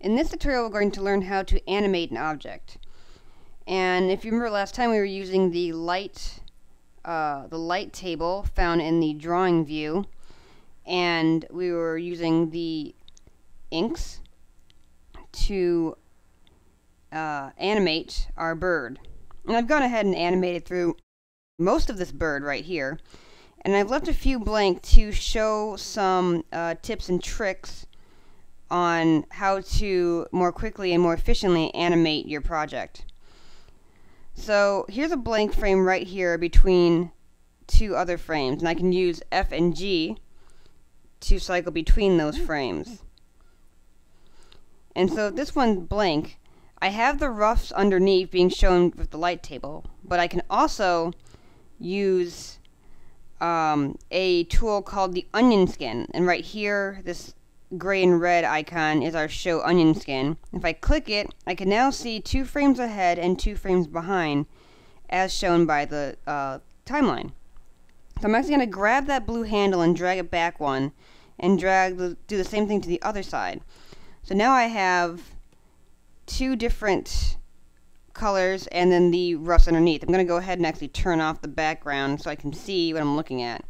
In this tutorial we're going to learn how to animate an object. And if you remember last time we were using the light uh, the light table found in the drawing view and we were using the inks to uh, animate our bird. And I've gone ahead and animated through most of this bird right here. And I've left a few blank to show some uh, tips and tricks on how to more quickly and more efficiently animate your project. So here's a blank frame right here between two other frames, and I can use F and G to cycle between those frames. And so this one's blank, I have the roughs underneath being shown with the light table, but I can also use um, a tool called the onion skin. And right here, this gray and red icon is our show onion skin. If I click it, I can now see two frames ahead and two frames behind as shown by the uh, timeline. So I'm actually going to grab that blue handle and drag it back one and drag the, do the same thing to the other side. So now I have two different colors and then the roughs underneath. I'm going to go ahead and actually turn off the background so I can see what I'm looking at.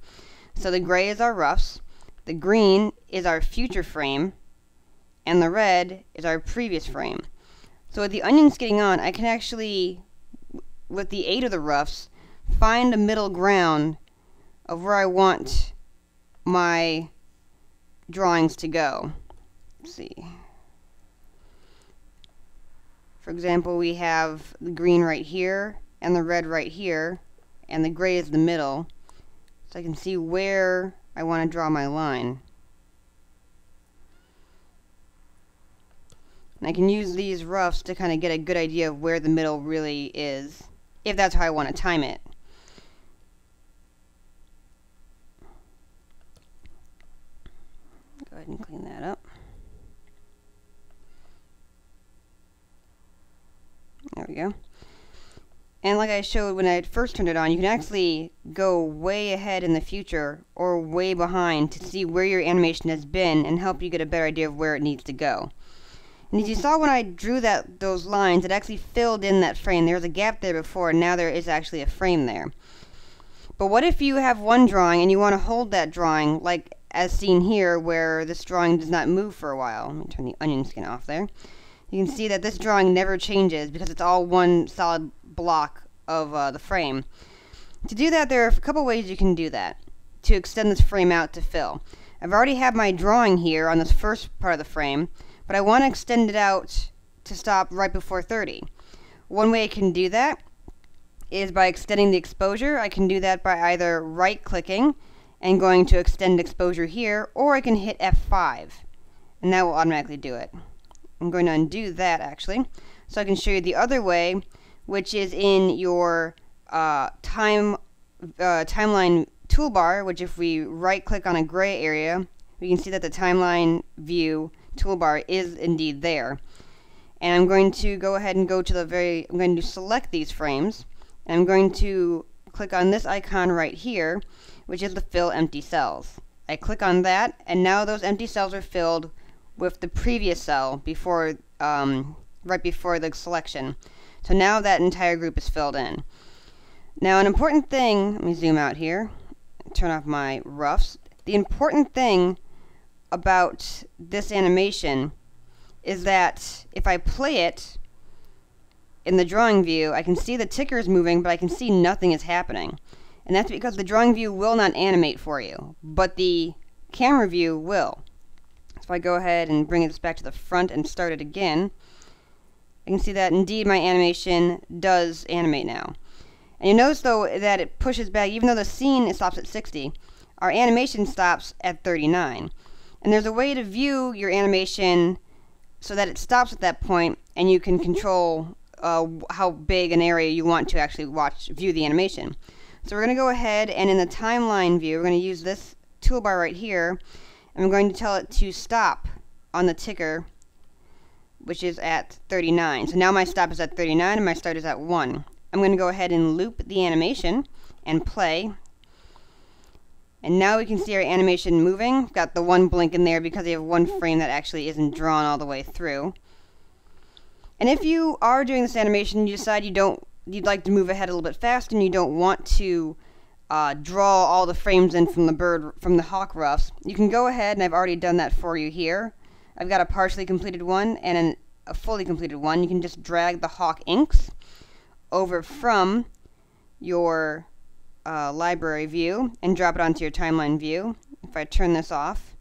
So the gray is our roughs. The green is our future frame, and the red is our previous frame. So with the onion skinning on, I can actually, with the aid of the roughs, find a middle ground of where I want my drawings to go. Let's see. For example, we have the green right here, and the red right here, and the gray is the middle. So I can see where I want to draw my line. And I can use these roughs to kind of get a good idea of where the middle really is, if that's how I want to time it. Go ahead and clean that up. There we go. And like I showed when I first turned it on, you can actually go way ahead in the future or way behind to see where your animation has been and help you get a better idea of where it needs to go. And as you saw when I drew that those lines, it actually filled in that frame. There was a gap there before, and now there is actually a frame there. But what if you have one drawing and you want to hold that drawing, like as seen here, where this drawing does not move for a while? Let me turn the onion skin off there. You can see that this drawing never changes because it's all one solid block of uh, the frame. To do that, there are a couple ways you can do that to extend this frame out to fill. I've already had my drawing here on this first part of the frame, but I want to extend it out to stop right before 30. One way I can do that is by extending the exposure. I can do that by either right-clicking and going to extend exposure here, or I can hit F5, and that will automatically do it. I'm going to undo that, actually, so I can show you the other way, which is in your uh, time uh, timeline toolbar, which if we right click on a gray area, we can see that the timeline view toolbar is indeed there. And I'm going to go ahead and go to the very, I'm going to select these frames, and I'm going to click on this icon right here, which is the fill empty cells. I click on that, and now those empty cells are filled with the previous cell before, um, right before the selection. So now that entire group is filled in. Now an important thing, let me zoom out here, turn off my roughs. The important thing about this animation is that if I play it in the drawing view, I can see the ticker is moving, but I can see nothing is happening. And that's because the drawing view will not animate for you, but the camera view will. So if I go ahead and bring this back to the front and start it again, I can see that indeed my animation does animate now. And you notice though that it pushes back, even though the scene stops at 60, our animation stops at 39. And there's a way to view your animation so that it stops at that point and you can control uh, how big an area you want to actually watch, view the animation. So we're going to go ahead and in the timeline view, we're going to use this toolbar right here and I'm going to tell it to stop on the ticker which is at 39. So now my stop is at 39 and my start is at 1. I'm going to go ahead and loop the animation and play. And now we can see our animation moving. Got the one blink in there because we have one frame that actually isn't drawn all the way through. And if you are doing this animation, and you decide you don't, you'd like to move ahead a little bit faster and you don't want to uh, draw all the frames in from the bird, from the hawk roughs, you can go ahead, and I've already done that for you here. I've got a partially completed one and an, a fully completed one. You can just drag the hawk inks over from your uh, library view and drop it onto your timeline view. If I turn this off,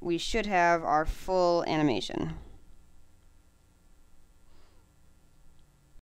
we should have our full animation.